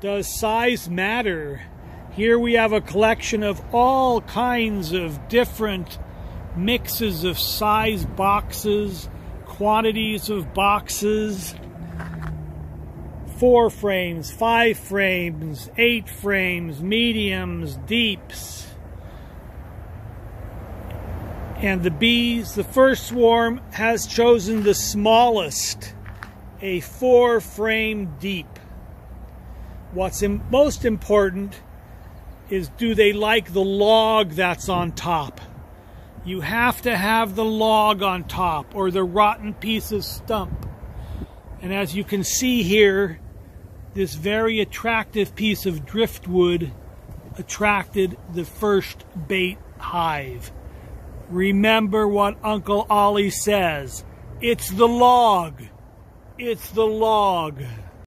Does size matter? Here we have a collection of all kinds of different mixes of size boxes, quantities of boxes, four frames, five frames, eight frames, mediums, deeps. And the bees, the first swarm has chosen the smallest, a four frame deep. What's most important is do they like the log that's on top? You have to have the log on top or the rotten piece of stump. And as you can see here, this very attractive piece of driftwood attracted the first bait hive. Remember what Uncle Ollie says. It's the log. It's the log.